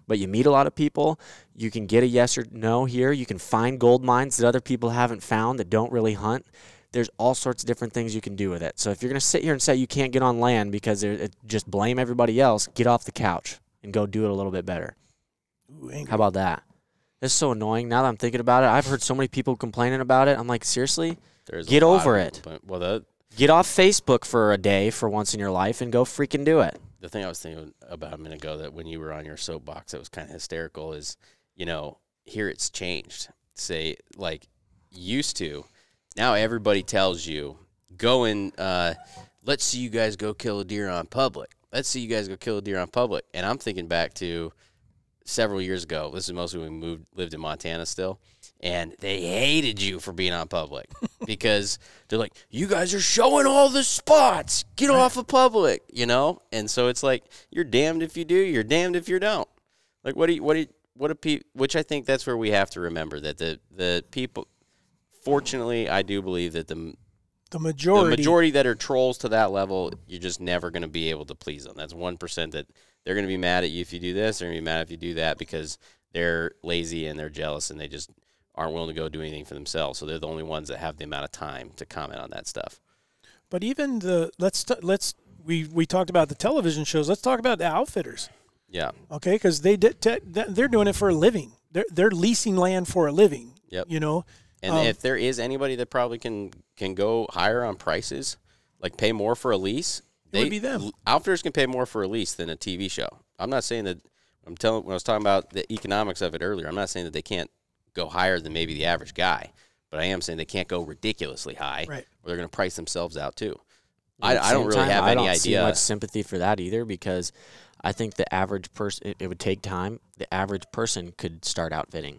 but you meet a lot of people. You can get a yes or no here. You can find gold mines that other people haven't found that don't really hunt. There's all sorts of different things you can do with it. So if you're going to sit here and say you can't get on land because there- it, just blame everybody else, get off the couch and go do it a little bit better. Ooh, angry. How about that? It's so annoying. Now that I'm thinking about it, I've heard so many people complaining about it. I'm like, seriously? There's Get over it. But, well, the Get off Facebook for a day for once in your life and go freaking do it. the thing I was thinking about a minute ago that when you were on your soapbox that was kind of hysterical is, you know, here it's changed. Say like used to, now everybody tells you go and uh, let's see you guys go kill a deer on public. Let's see you guys go kill a deer on public. And I'm thinking back to several years ago. This is mostly when we moved lived in Montana still, and they hated you for being on public [LAUGHS] because they're like, "You guys are showing all the spots. Get off of public," you know. And so it's like you're damned if you do, you're damned if you don't. Like what do you, what do you, what do people? Which I think that's where we have to remember that the the people. Fortunately, I do believe that the the the majority. majority that are trolls to that level, you're just never going to be able to please them. That's one percent that they're going to be mad at you if you do this. They're going to be mad if you do that because they're lazy and they're jealous and they just aren't willing to go do anything for themselves. So they're the only ones that have the amount of time to comment on that stuff. But even the let's let's we we talked about the television shows. Let's talk about the outfitters. Yeah. Okay, because they did te- they're doing it for a living. They're they're leasing land for a living. Yep. You know, And Um, if there is anybody that probably can can go higher on prices, like pay more for a lease, It would be them. Outfitters can pay more for a lease than a TV show. I'm not saying that. I'm telling when I was talking about the economics of it earlier. I'm not saying that they can't go higher than maybe the average guy, but I am saying they can't go ridiculously high, Right. Or they're going to price themselves out too. I, I don't really time, have I any don't see idea. much sympathy for that either because I think the average person it, it would take time. The average person could start outfitting.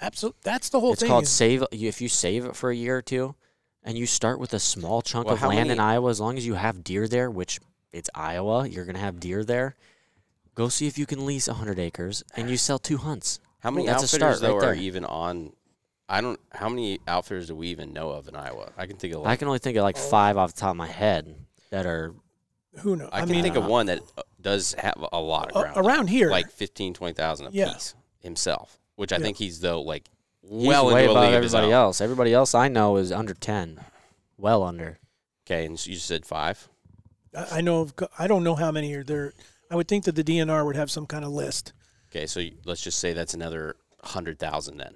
absolutely. That's the whole it's thing. called save. If you save it for a year or two, and you start with a small chunk Well, of how land in Iowa, as long as you have deer there, which it's Iowa, you're gonna have deer there. Go see if you can lease hundred acres, and you sell two hunts. How many That's a outfitters start though right are there. even on? I don't. How many outfitters do we even know of in Iowa? I can think of. I can only think of like five off the top of my head that are. who knows? I, I, can mean, think of uh, one that uh, does have a lot of a- ground around here, like 15, 20,000 a Yeah. piece himself, which I Yeah. think he's though like He's well way into above league of his everybody else. Everybody else I know is under ten, well under. Okay, and you said five. I I know. Of, I don't know how many are there. I would think that the DNR would have some kind of list. Okay, so you- let's just say that's another hundred thousand then.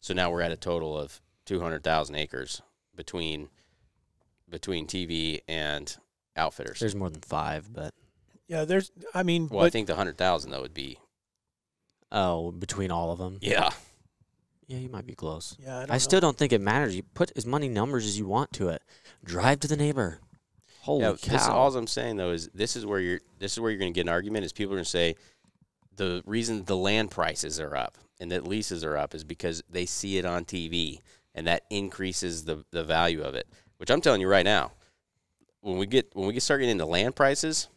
So now we're at a total of two hundred thousand acres between between TV and outfitters. There's more than five, but Yeah, there's. I mean, well, I think the hundred thousand though would be oh, between all of them, yeah. yeah, you might be close. yeah, I, don't I know. still don't think it matters. You put as many numbers as you want to it. Drive to the neighbor. Holy yeah, cow! this all I'm saying though is this is where you're this is where you're going to get an argument is people are going to say the reason the land prices are up and that leases are up is because they see it on TV and that increases the the value of it. Which I'm telling you right now, when we get when we get start getting into land prices,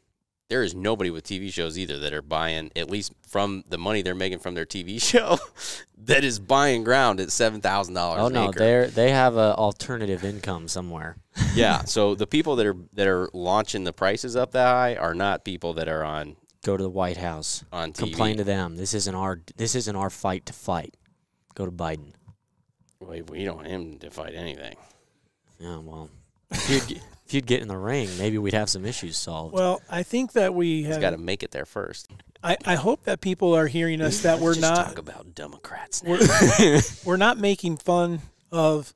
there is nobody with TV shows either that are buying at least from the money they're making from their TV [LAUGHS] show that is buying ground at seven thousand dollars. oh no, they they have an alternative income somewhere. [LAUGHS] yeah. So [LAUGHS] the people that are that are launching the prices up that high are not people that are on Go to the White House. on TV. Complain to them. This isn't our this isn't our fight to fight. Go to Biden. we, we don't want him to fight anything. Yeah, well, if you'd, get- if you'd get in the ring, maybe we'd have some issues solved. Well, I think that we He's have. got to make it there first. I, I hope that people are hearing us that we're Let's just not talk about Democrats now. we're, [LAUGHS] we're not making fun of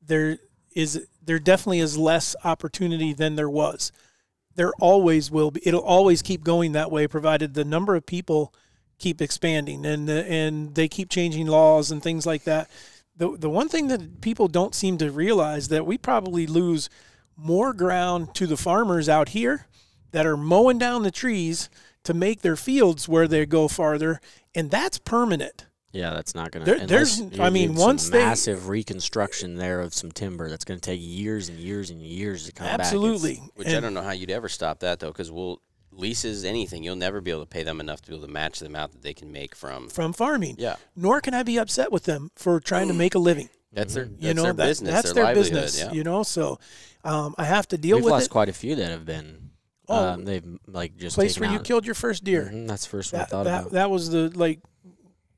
there is there definitely is less opportunity than there was. There always will be. It'll always keep going that way, provided the number of people keep expanding and the, and they keep changing laws and things like that. The the one thing that people don't seem to realize that we probably lose more ground to the farmers out here that are mowing down the trees to make their fields where they go farther, and that's permanent. yeah, that's not gonna. There- there's- you I mean, did some once they- massive reconstruction there of some timber, that's gonna take years and years and years to come back. Absolutely. Which I don't know how you'd ever stop that though, because we'll leases anything. You'll never be able to pay them enough to be able to match the amount that they can make from. from farming. Yeah, Nor can I be upset with them for trying to [CLEARS THROAT] make a living. That's their that's You know, their that- business. that's their, their livelihood, business. Yeah. You know, so um, I have to deal We've with lost it. quite a few that have been. Oh. um, they've like just Place taken where you killed your first deer. Mhm, that's the first one I That, thought that, about. that was the like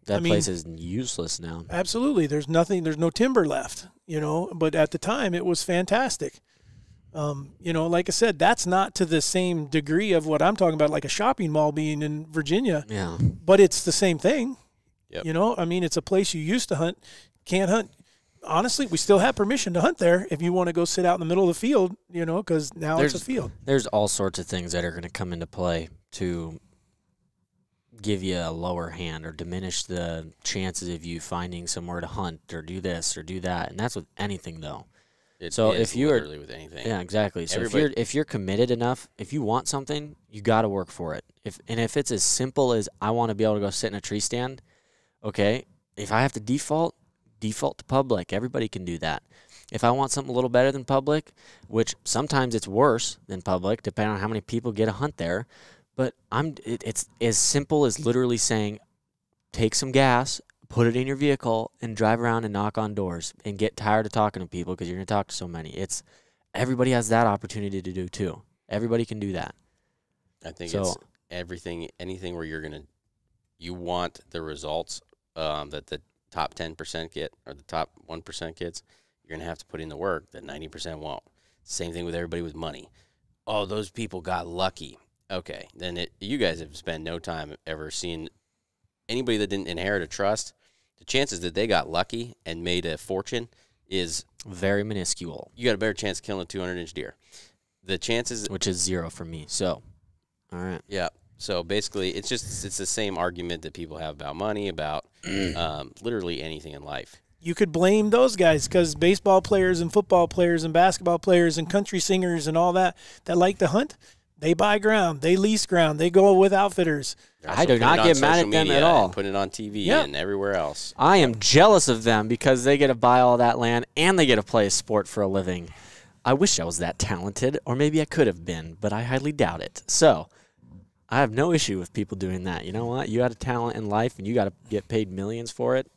That I mean- place is useless now. absolutely. There's nothing. There's no timber left. You know, but at the time it was fantastic. Um, you know, like I said, that's not to the same degree of what I'm talking about, like a shopping mall being in Virginia, Yeah. but it's the same thing. Yep. You know, I mean, it's a place you used to hunt, can't hunt. Honestly, we still have permission to hunt there if you want to go sit out in the middle of the field. You know, because now it's There's- a field. There's all sorts of things that are going to come into play to give you a lower hand or diminish the chances of you finding somewhere to hunt or do this or do that. And that's with anything though. It So is if you are- with anything, Yeah, exactly. So if you're if you're committed enough, if you want something, you got to work for it. If and if it's as simple as I want to be able to go sit in a tree stand, okay. If I have to default, default to public. Everybody can do that. If I want something a little better than public, which sometimes it's worse than public, depending on how many people get a hunt there, but I'm it, it's as simple as literally saying, take some gas, put it in your vehicle, and drive around and knock on doors and get tired of talking to people because you're gonna talk to so many. It's everybody has that opportunity to do too. Everybody can do that. I think So- it's everything, anything where you're gonna, you want the results um, that the top ten percent get or the top one percent gets. You're gonna have to put in the work that ninety percent won't. Same thing with everybody with money. Oh, those people got lucky. Okay, then it, you guys have spent no time ever seeing anybody that didn't inherit a trust. The chances that they got lucky and made a fortune is Very minuscule, you got a better chance of killing a 200 inch deer. The chances which is zero for me. So, all right. Yeah. So basically, it's just it's the same argument that people have about money, about um, literally anything in life. You could blame those guys because baseball players and football players and basketball players and country singers and all that that like to hunt, they buy ground, they lease ground, they go with outfitters. They're I also do not get mad at them media at all. and Putting it on TV Yeah. and everywhere else. I am jealous of them because they get to buy all that land and they get to play a sport for a living. I wish I was that talented, or maybe I could have been, but I highly doubt it. So, I have no issue with people doing that. You know what? You got a talent in life and you got to get paid millions for it.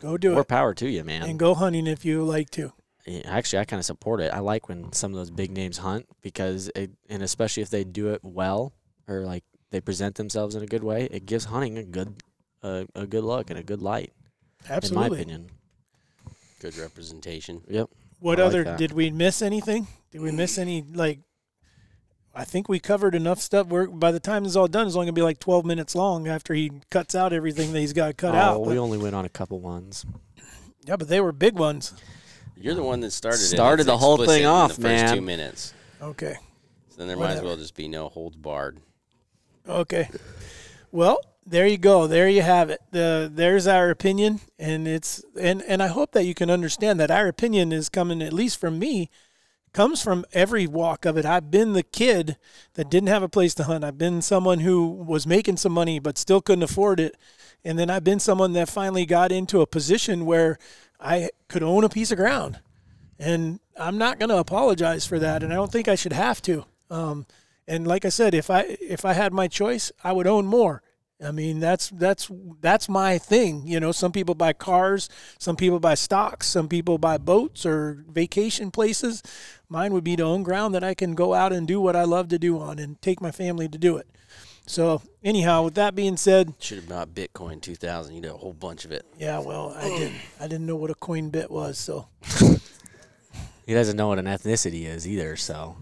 Go do More it More power to you, man. and go hunting if you like to. Yeah, Actually, I kind of support it. I like when some of those big names hunt because, it, and especially if they do it well or like they present themselves in a good way, it gives hunting a good, uh, a good look and a good light, Absolutely. in my opinion. Good representation. Yep. What I like other that. did we miss anything? Did we miss any like? I think we covered enough stuff. Where by the time this is all done, it's only gonna be like twelve minutes long after he cuts out everything that he's got cut oh, out. we But- only went on a couple ones. yeah, but they were big ones. You're the one that started. Started It's the whole explicit thing in off, the first Two minutes. Okay. So then there might as well just be no holds barred. Okay. Well, there you go. There you have it. The there's our opinion, and it's and and I hope that you can understand that our opinion is coming at least from me, comes from every walk of it. I've been the kid that didn't have a place to hunt. I've been someone who was making some money but still couldn't afford it, and then I've been someone that finally got into a position where I could own a piece of ground, and I'm not going to apologize for that, and I don't think I should have to. Um, and like I said, if I if I had my choice, I would own more. I mean, that's that's that's my thing. You know, some people buy cars, some people buy stocks, some people buy boats or vacation places. Mine would be to own ground that I can go out and do what I love to do on and take my family to do it. So, anyhow, with that being said, Should have bought Bitcoin 2000. You did a whole bunch of it. yeah, well, I didn't I didn't know what a coin bit was, so [LAUGHS] He doesn't know what an ethnicity is either, so.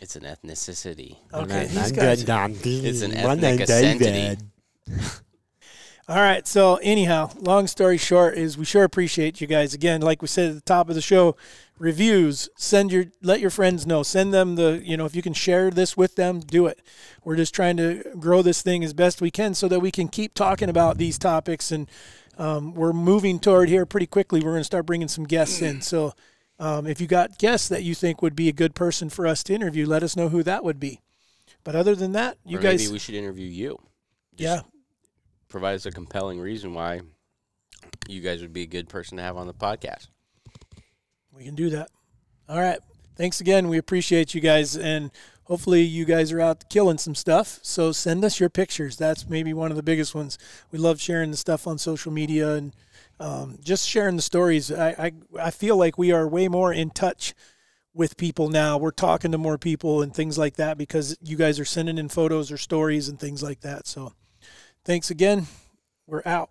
It's an ethnicity. okay. I'm These good, guys, Dundee. It's an My ethnic identity. [LAUGHS] All right. So anyhow, long story short is we sure appreciate you guys. Again, like we said at the top of the show, reviews. Send your let your friends know. Send them the you know if you can share this with them, do it. We're just trying to grow this thing as best we can so that we can keep talking about these topics and um, we're moving toward here pretty quickly. We're going to start bringing some guests in. So um, if you got guests that you think would be a good person for us to interview, let us know who that would be. But other than that, you or guys, maybe we should interview you. yeah, Provide us a compelling reason why you guys would be a good person to have on the podcast. We can do that. All right. Thanks again. We appreciate you guys, and hopefully you guys are out killing some stuff. So send us your pictures. That's maybe one of the biggest ones. We love sharing the stuff on social media and um, just sharing the stories. I, I I feel like we are way more in touch with people now. We're talking to more people and things like that because you guys are sending in photos or stories and things like that. So thanks again. We're out.